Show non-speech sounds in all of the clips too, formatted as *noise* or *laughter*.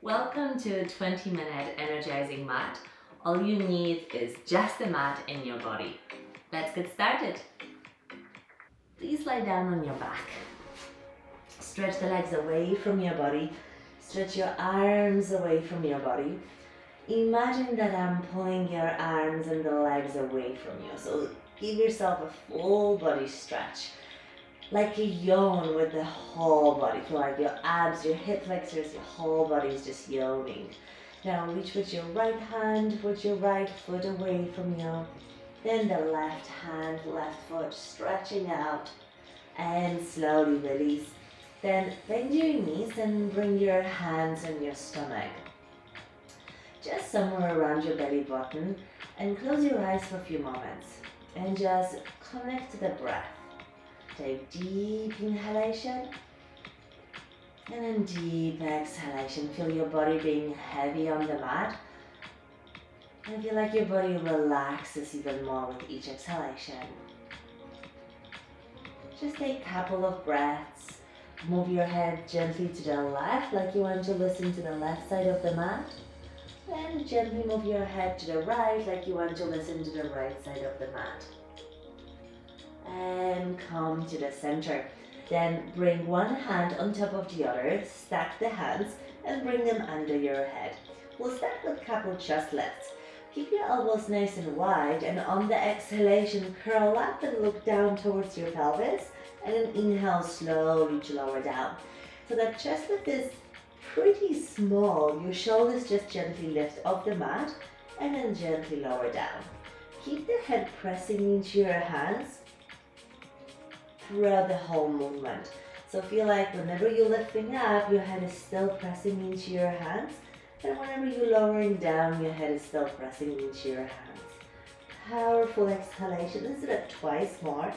Welcome to a 20 minute energizing mat. All you need is just a mat in your body. Let's get started. Please lie down on your back. Stretch the legs away from your body. Stretch your arms away from your body. Imagine that I'm pulling your arms and the legs away from you. So give yourself a full body stretch. Like a yawn with the whole body. Feel like your abs, your hip flexors, your whole body is just yawning. Now reach with your right hand, with your right foot away from you. Then the left hand, left foot stretching out. And slowly release. Then bend your knees and bring your hands on your stomach just somewhere around your belly button and close your eyes for a few moments and just connect to the breath. Take deep inhalation and then deep exhalation. Feel your body being heavy on the mat and feel like your body relaxes even more with each exhalation. Just take a couple of breaths. Move your head gently to the left like you want to listen to the left side of the mat. And gently move your head to the right like you want to listen to the right side of the mat. And come to the center. Then bring one hand on top of the other, stack the hands and bring them under your head. We'll start with couple chest lifts. Keep your elbows nice and wide and on the exhalation curl up and look down towards your pelvis and then inhale slowly to lower down. So that chest lift is pretty small. Your shoulders just gently lift off the mat and then gently lower down. Keep the head pressing into your hands throughout the whole movement. So feel like whenever you're lifting up, your head is still pressing into your hands. And whenever you're lowering down, your head is still pressing into your hands. Powerful exhalation. Let's do twice more.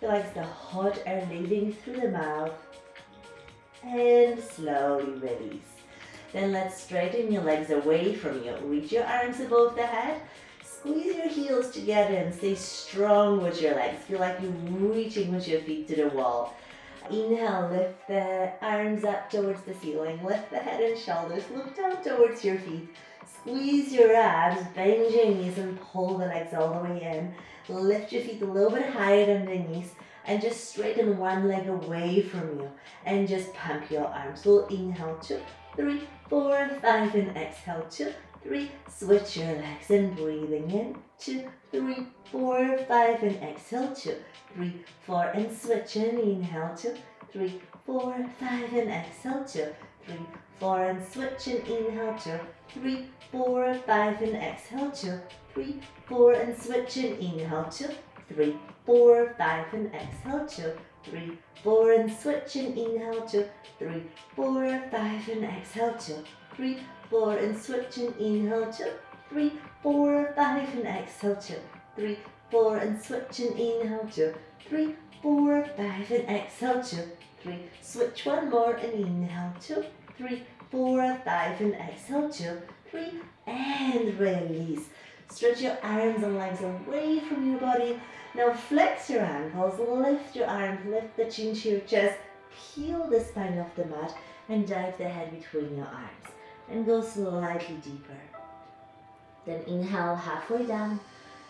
Feel like the hot air leaving through the mouth and slowly release. Then let's straighten your legs away from you. Reach your arms above the head. Squeeze your heels together and stay strong with your legs. Feel like you're reaching with your feet to the wall. Inhale, lift the arms up towards the ceiling. Lift the head and shoulders. Look down towards your feet. Squeeze your abs, bend your knees and pull the legs all the way in. Lift your feet a little bit higher than the knees and just straighten one leg away from you and just pump your arms. So inhale two, three, four, five, and exhale two, three. Switch your legs and breathing in two, three, four, five, and exhale two, three, four, and switch and inhale two, three, four, five, and exhale two, three, four, and switch and inhale two, three, four, five, and exhale two, three, four, and switch and inhale two, three, four, five, and exhale, two, three, four, and switch and inhale, two, three, four, five, and exhale, two, three, four, and switch and inhale, two, three, four, five, and exhale, two, three, four, and switch and inhale, two, three, four, five, and exhale, two, three, switch one more and inhale, two, three, four, five, and exhale, two, three, and release. Stretch your arms and legs away from your body. Now flex your ankles, lift your arms, lift the chin to your chest, peel the spine off the mat and dive the head between your arms and go slightly deeper. Then inhale halfway down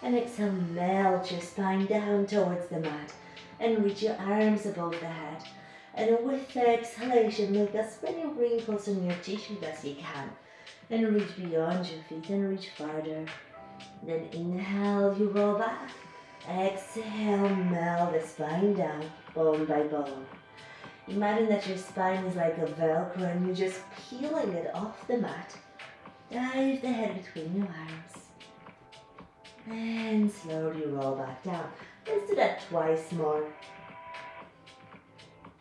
and exhale, melt your spine down towards the mat and reach your arms above the head. And with the exhalation, make as many wrinkles in your tissue as you can. And reach beyond your feet and reach farther. Then inhale, you roll back. Exhale, melt the spine down, bone by bone. Imagine that your spine is like a velcro and you're just peeling it off the mat. Dive the head between your arms. And slowly roll back down. Let's do that twice more.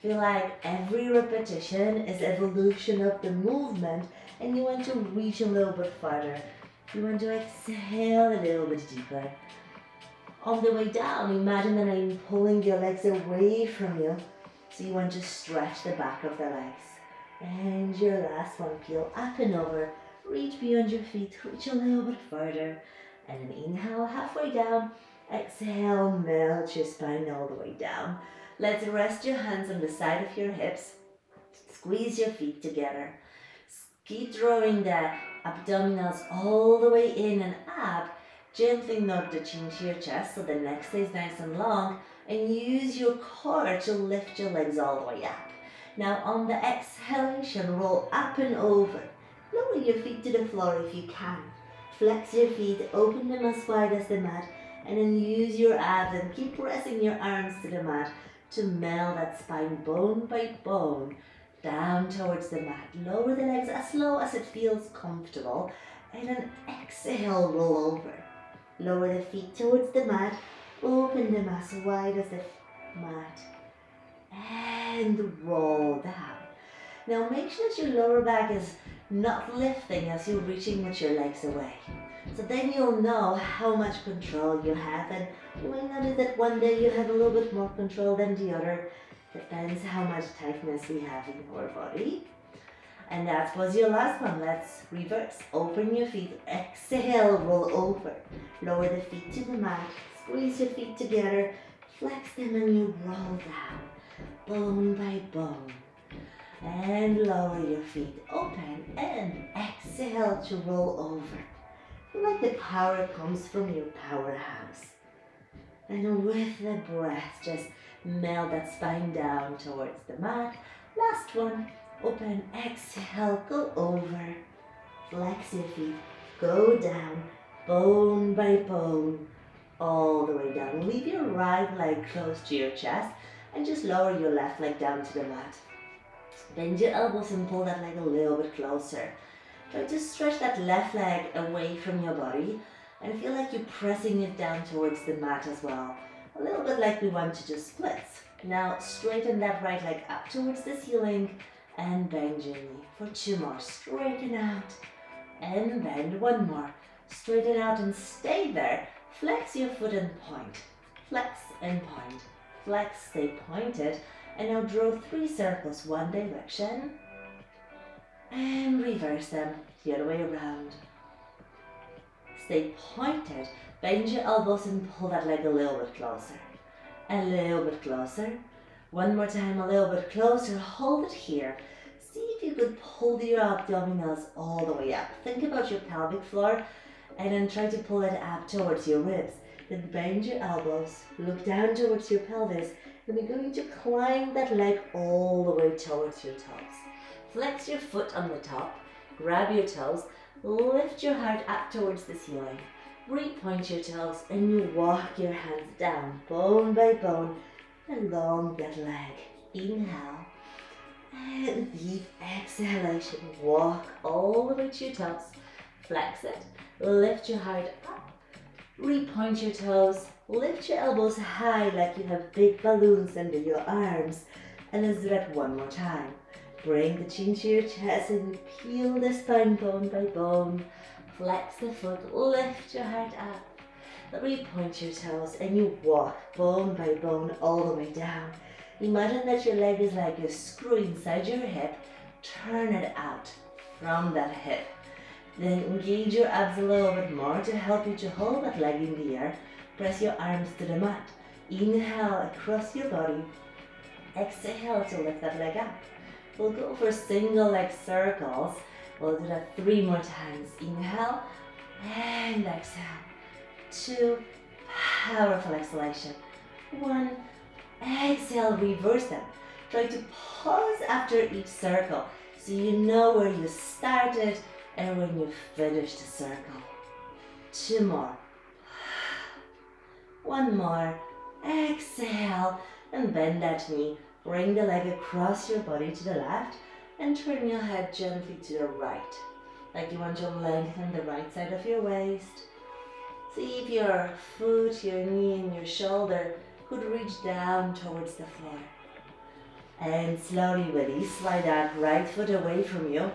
Feel like every repetition is evolution of the movement and you want to reach a little bit farther. You want to exhale a little bit deeper on the way down, imagine that I'm pulling your legs away from you. So you want to stretch the back of the legs. And your last one, peel up and over. Reach beyond your feet, reach a little bit further. And then inhale halfway down. Exhale, melt your spine all the way down. Let's rest your hands on the side of your hips. Squeeze your feet together. Keep drawing the abdominals all the way in and up. Gently nod the chin to your chest so the neck stays nice and long. And use your core to lift your legs all the way up. Now on the exhalation, roll up and over. Lower your feet to the floor if you can. Flex your feet, open them as wide as the mat, and then use your abs and keep pressing your arms to the mat to melt that spine bone by bone down towards the mat. Lower the legs as low as it feels comfortable, and then exhale, roll over. Lower the feet towards the mat, open them as wide as the mat, and roll down. Now make sure that your lower back is not lifting as you're reaching with your legs away. So then you'll know how much control you have and you might notice that one day you have a little bit more control than the other. Depends how much tightness we have in our body. And that was your last one. Let's reverse. Open your feet. Exhale, roll over. Lower the feet to the mat. Squeeze your feet together. Flex them and you roll down. Bone by bone and lower your feet open and exhale to roll over. Let the power comes from your powerhouse. And with the breath, just melt that spine down towards the mat. Last one, open, exhale, go over. Flex your feet, go down, bone by bone, all the way down. Leave your right leg close to your chest and just lower your left leg down to the mat. Bend your elbows and pull that leg a little bit closer. Try to stretch that left leg away from your body and feel like you're pressing it down towards the mat as well. A little bit like we want to do splits. Now straighten that right leg up towards the ceiling and bend gently for two more. Straighten out and bend one more. Straighten out and stay there. Flex your foot and point. Flex and point. Flex, stay pointed and now draw three circles one direction and reverse them the other way around. Stay pointed, bend your elbows and pull that leg a little bit closer. A little bit closer. One more time, a little bit closer. Hold it here. See if you could pull your uh, abdominals all the way up. Think about your pelvic floor and then try to pull it up towards your ribs. Then bend your elbows, look down towards your pelvis, and we're going to climb that leg all the way towards your toes. Flex your foot on the top, grab your toes, lift your heart up towards the ceiling. Repoint your toes and you walk your hands down, bone by bone, along that leg. Inhale. And deep exhalation. Walk all the way to your toes. Flex it. Lift your heart up Repoint your toes. Lift your elbows high like you have big balloons under your arms. And let's do that one more time. Bring the chin to your chest and peel the spine bone by bone. Flex the foot, lift your heart up. Repoint your toes and you walk bone by bone all the way down. Imagine that your leg is like a screw inside your hip. Turn it out from that hip. Then engage your abs a little bit more to help you to hold that leg in the air. Press your arms to the mat. Inhale across your body. Exhale to lift that leg up. We'll go for single leg circles. We'll do that three more times. Inhale and exhale. Two, powerful exhalation. One, exhale, reverse them. Try to pause after each circle so you know where you started and when you finish the circle, two more. *sighs* One more. Exhale and bend that knee. Bring the leg across your body to the left and turn your head gently to the right. Like you want to lengthen the right side of your waist. See if your foot, your knee, and your shoulder could reach down towards the floor. And slowly release, slide that right foot away from you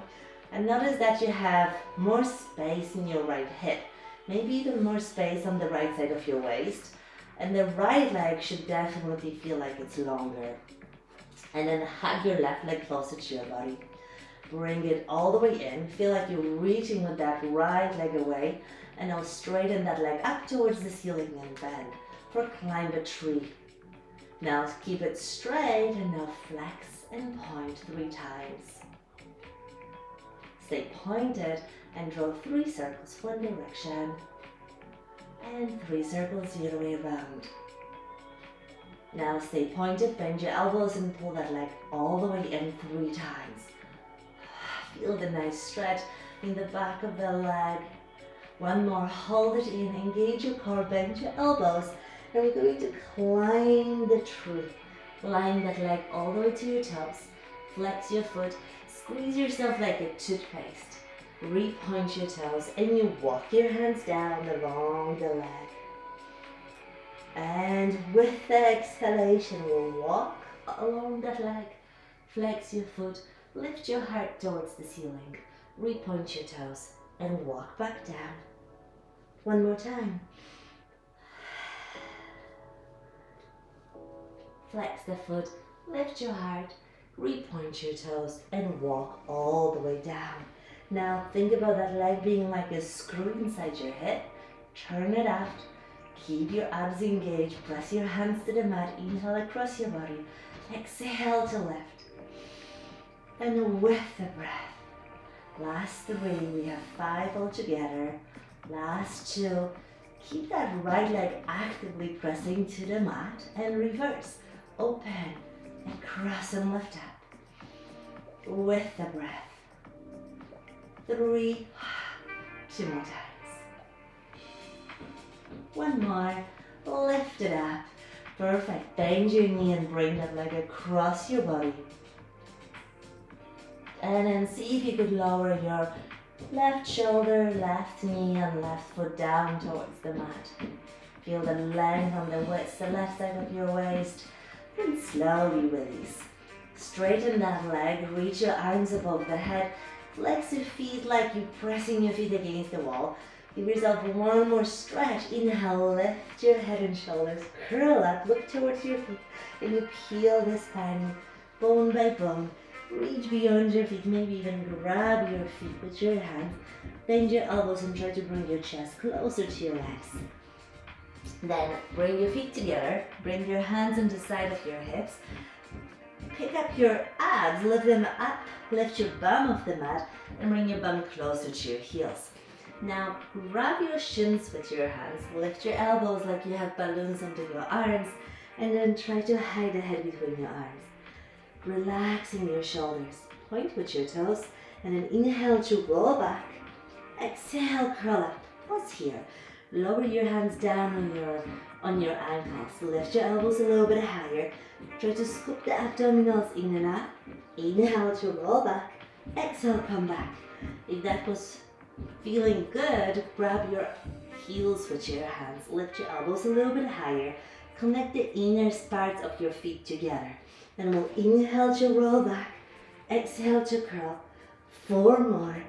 and notice that you have more space in your right hip, maybe even more space on the right side of your waist. And the right leg should definitely feel like it's longer. And then hug your left leg closer to your body. Bring it all the way in. Feel like you're reaching with that right leg away. And now straighten that leg up towards the ceiling and bend for climb a tree. Now keep it straight and now flex and point three times. Stay pointed and draw three circles one direction and three circles the other way around. Now stay pointed, bend your elbows and pull that leg all the way in three times. *sighs* Feel the nice stretch in the back of the leg. One more, hold it in, engage your core, bend your elbows, and we're going to climb the tree. Line that leg all the way to your toes, flex your foot, squeeze yourself like a toothpaste. Repoint your toes and you walk your hands down along the leg. And with the exhalation, we'll walk along that leg, flex your foot, lift your heart towards the ceiling, repoint your toes, and walk back down. One more time. *sighs* Flex the foot, lift your heart, repoint your toes, and walk all the way down. Now think about that leg being like a screw inside your hip. Turn it out. Keep your abs engaged. Press your hands to the mat. Inhale across your body. Exhale to lift. And with the breath. Last three. We have five altogether. Last two. Keep that right leg actively pressing to the mat and reverse. Open cross and lift up. With the breath three, two more times. One more, lift it up. Perfect, bend your knee and bring that leg across your body. And then see if you could lower your left shoulder, left knee and left foot down towards the mat. Feel the length on the width, the left side of your waist. And slowly release. Straighten that leg, reach your arms above the head Flex your feet like you're pressing your feet against the wall. Give yourself one more stretch. Inhale, lift your head and shoulders. Curl up, look towards your feet. And you peel the spine bone by bone. Reach beyond your feet, maybe even grab your feet with your hands. Bend your elbows and try to bring your chest closer to your legs. Then bring your feet together. Bring your hands on the side of your hips. Pick up your abs, lift them up, lift your bum off the mat, and bring your bum closer to your heels. Now, grab your shins with your hands, lift your elbows like you have balloons under your arms, and then try to hide the head between your arms. Relaxing your shoulders, point with your toes, and then inhale to roll back. Exhale, curl up. Pause here. Lower your hands down on your on your ankles. Lift your elbows a little bit higher. Try to scoop the abdominals in and out. Inhale to roll back. Exhale, come back. If that was feeling good, grab your heels with your hands. Lift your elbows a little bit higher. Connect the inner parts of your feet together. Then we'll inhale to roll back. Exhale to curl. Four more.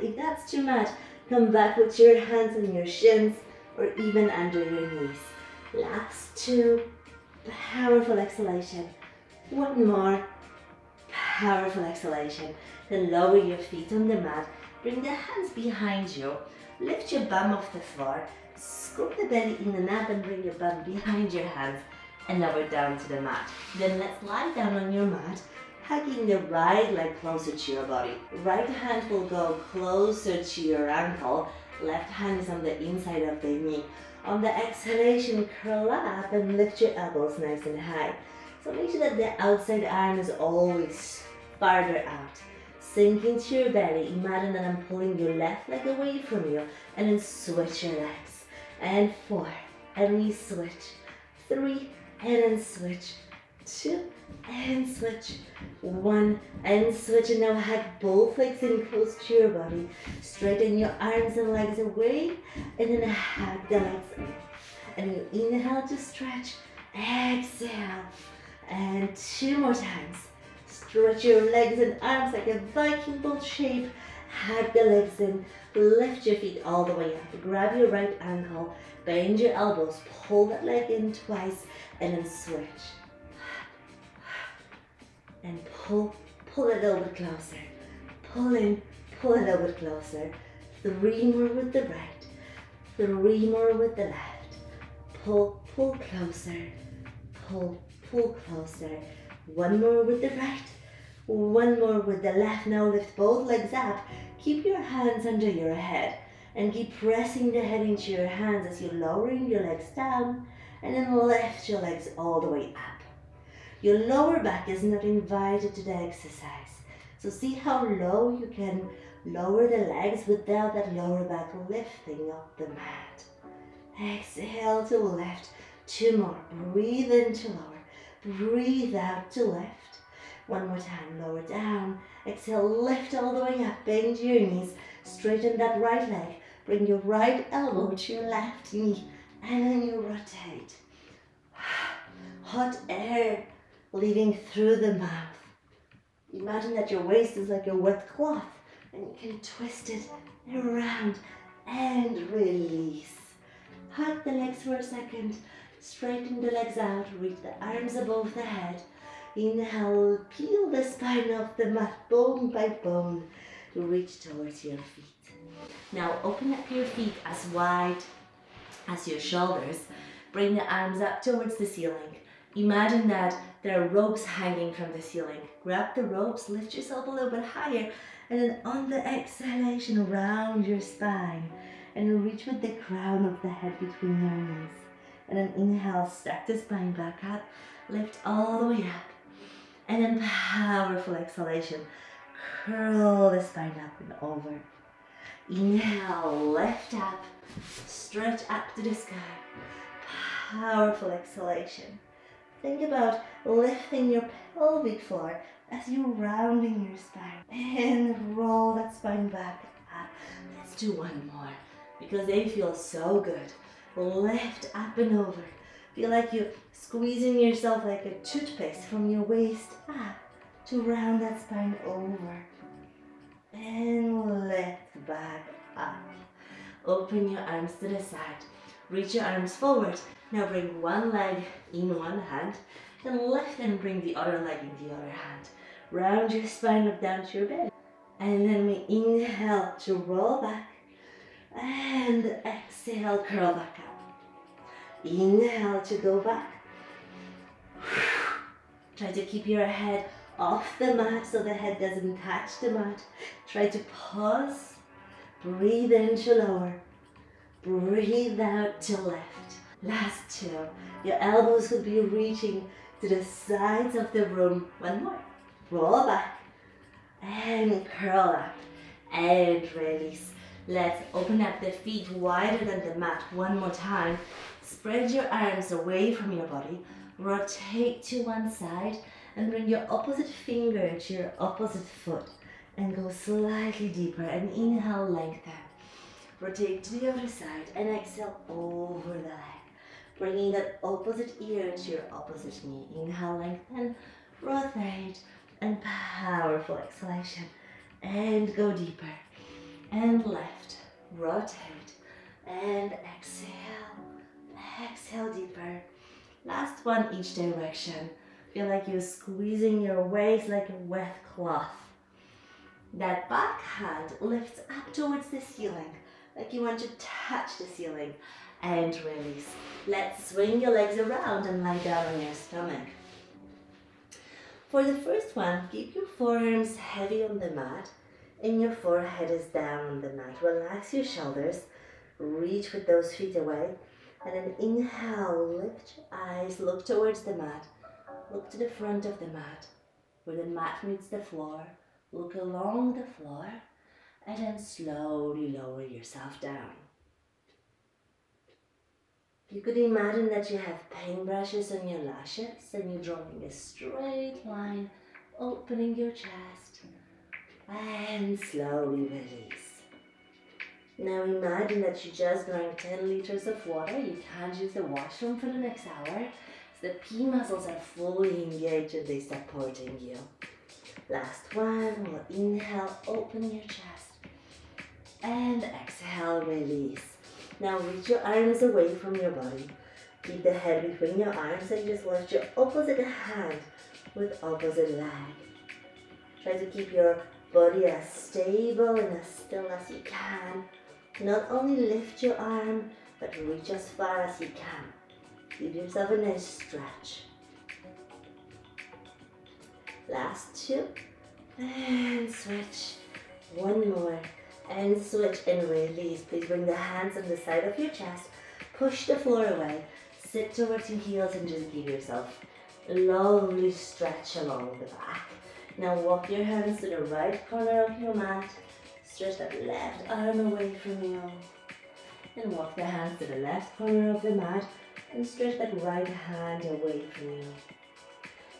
If that's too much, come back with your hands on your shins or even under your knees. Last two, powerful exhalation. One more, powerful exhalation. Then lower your feet on the mat, bring the hands behind you, lift your bum off the floor, scoop the belly in and up and bring your bum behind your hands and lower down to the mat. Then let's lie down on your mat, hugging the right leg closer to your body. Right hand will go closer to your ankle Left hand is on the inside of the knee. On the exhalation, curl up and lift your elbows nice and high. So make sure that the outside arm is always farther out. Sink into your belly. Imagine that I'm pulling your left leg away from you and then switch your legs. And four, and we switch. Three, and then switch. Two, and switch. One, and switch. And now hug both legs in close to your body. Straighten your arms and legs away. And then hug the legs And you inhale to stretch. Exhale. And two more times. Stretch your legs and arms like a Viking boat shape. Hug the legs in. Lift your feet all the way up. Grab your right ankle. Bend your elbows. Pull that leg in twice. And then switch and pull, pull a little bit closer. Pull in, pull a little bit closer. Three more with the right, three more with the left. Pull, pull closer, pull, pull closer. One more with the right, One more with the left. Now lift both legs up. Keep your hands under your head and keep pressing the head into your hands as you're lowering your legs down and then lift your legs all the way up. Your lower back is not invited to the exercise. So see how low you can lower the legs without that lower back lifting up the mat. Exhale to left, Two more. Breathe in to lower. Breathe out to left. One more time. Lower down. Exhale. Lift all the way up. Bend your knees. Straighten that right leg. Bring your right elbow to your left knee. And then you rotate. *sighs* Hot air leaving through the mouth. Imagine that your waist is like a wet cloth and you can twist it around and release. Hug the legs for a second. Straighten the legs out. Reach the arms above the head. Inhale, peel the spine off the mat, bone by bone. Reach towards your feet. Now open up your feet as wide as your shoulders. Bring the arms up towards the ceiling. Imagine that there are ropes hanging from the ceiling. Grab the ropes, lift yourself a little bit higher, and then on the exhalation, round your spine and reach with the crown of the head between your knees. And then inhale, stack the spine back up, lift all the way up. And then powerful exhalation, curl the spine up and over. Inhale, lift up, stretch up to the sky. Powerful exhalation. Think about lifting your pelvic floor as you're rounding your spine. And roll that spine back up. Let's do one more because they feel so good. Lift up and over. Feel like you're squeezing yourself like a toothpaste from your waist up to round that spine over. And lift back up. Open your arms to the side. Reach your arms forward. Now bring one leg in one hand and lift and bring the other leg in the other hand. Round your spine, look down to your belly. And then we inhale to roll back and exhale, curl back up. Inhale to go back. *sighs* Try to keep your head off the mat so the head doesn't touch the mat. Try to pause. Breathe in to lower. Breathe out to left. Last two. Your elbows will be reaching to the sides of the room. One more. Roll back and curl up and release. Let's open up the feet wider than the mat one more time. Spread your arms away from your body. Rotate to one side and bring your opposite finger to your opposite foot and go slightly deeper and inhale lengthen. Rotate to the other side and exhale over the leg. Bringing that opposite ear to your opposite knee. Inhale lengthen, rotate and powerful exhalation and go deeper and left, rotate, and exhale, exhale deeper. Last one each direction. Feel like you're squeezing your waist like a wet cloth. That back hand lifts up towards the ceiling, like you want to touch the ceiling, and release. Let's swing your legs around and lie down on your stomach. For the first one, keep your forearms heavy on the mat and your forehead is down on the mat. Relax your shoulders. Reach with those feet away. And then inhale, lift your eyes, look towards the mat. Look to the front of the mat, where the mat meets the floor. Look along the floor, and then slowly lower yourself down. You could imagine that you have paintbrushes on your lashes and you're drawing a straight line, opening your chest and slowly release. Now imagine that you just drank 10 liters of water. You can't use the washroom for the next hour. So the P muscles are fully engaged and they're supporting you. Last one, we'll inhale, open your chest. And exhale, release. Now reach your arms away from your body. Keep the head between your arms and just lift your opposite hand with opposite leg. Try to keep your body as stable and as still as you can. Not only lift your arm, but reach as far as you can. Give yourself a nice stretch. Last two. And switch. One more. And switch and release. Please bring the hands on the side of your chest. Push the floor away. Sit towards your heels and just give yourself a lovely stretch along the back. Now walk your hands to the right corner of your mat. Stretch that left arm away from you. And walk the hands to the left corner of the mat and stretch that right hand away from you.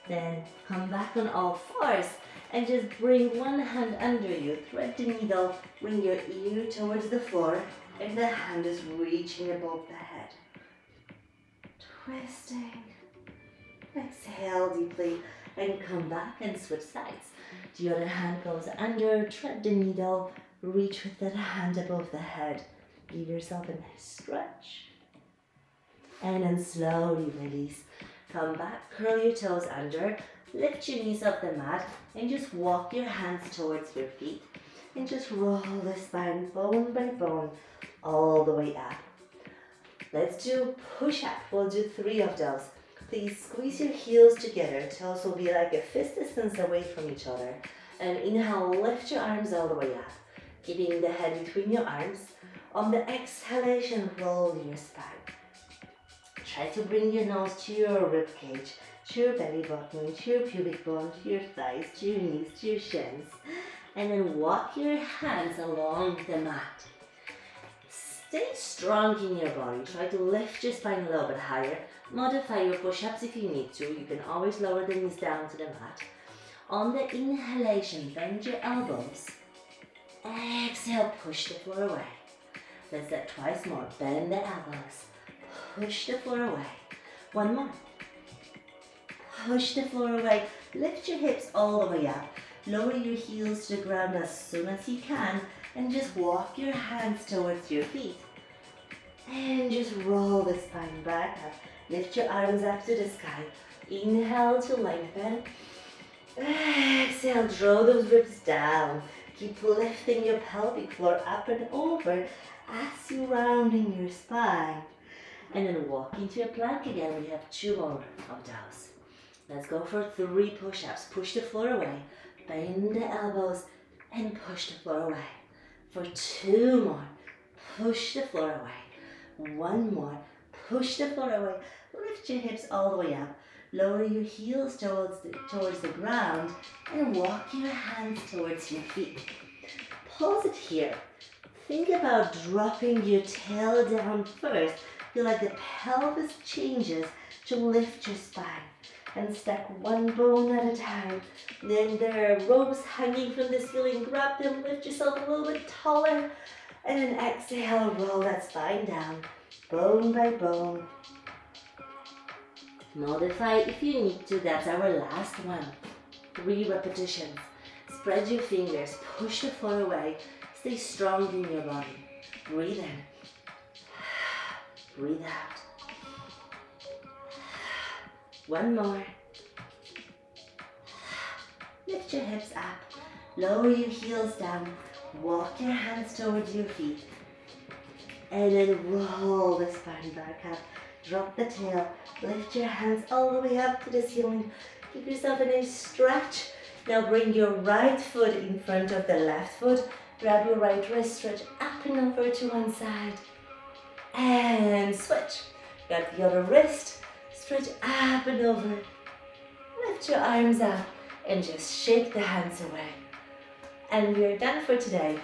Then come back on all fours and just bring one hand under you. Thread the needle, bring your ear towards the floor and the hand is reaching above the head. Twisting. Exhale deeply and come back and switch sides. The other hand goes under, thread the needle, reach with that hand above the head. Give yourself a nice stretch. And then slowly release. Come back, curl your toes under, lift your knees off the mat, and just walk your hands towards your feet. And just roll the spine bone by bone all the way up. Let's do push up. We'll do three of those. Please squeeze your heels together. Toes will be like a fist distance away from each other. And inhale, lift your arms all the way up. Keeping the head between your arms. On the exhalation, roll your spine. Try to bring your nose to your rib cage, to your belly button, to your pubic bone, to your thighs, to your knees, to your shins. And then walk your hands along the mat. Stay strong in your body. Try to lift your spine a little bit higher. Modify your push-ups if you need to. You can always lower the knees down to the mat. On the inhalation, bend your elbows. Exhale, push the floor away. Let's do that twice more. Bend the elbows. Push the floor away. One more. Push the floor away. Lift your hips all the way up. Lower your heels to the ground as soon as you can and just walk your hands towards your feet. And just roll the spine back up. Lift your arms up to the sky. Inhale to lengthen. Exhale, draw those ribs down. Keep lifting your pelvic floor up and over as you rounding your spine. And then walk into a plank again. We have two more of those. Let's go for three push-ups. Push the floor away. Bend the elbows and push the floor away. For two more. Push the floor away. One more. Push the floor away. Lift your hips all the way up. Lower your heels towards the, towards the ground and walk your hands towards your feet. Pause it here. Think about dropping your tail down first. Feel like the pelvis changes to lift your spine. And stack one bone at a time. Then there are ropes hanging from the ceiling. Grab them, lift yourself a little bit taller. And then exhale, roll that spine down, bone by bone. Modify if you need to. That's our last one. Three repetitions. Spread your fingers, push the floor away. Stay strong in your body. Breathe in. *sighs* Breathe out. One more. Lift your hips up. Lower your heels down. Walk your hands towards your feet. And then roll the spine back up. Drop the tail. Lift your hands all the way up to the ceiling. Give yourself a nice stretch. Now bring your right foot in front of the left foot. Grab your right wrist, stretch up and over to one side. And switch. Grab the other wrist, stretch up and over. Lift your arms up and just shake the hands away. And we're done for today.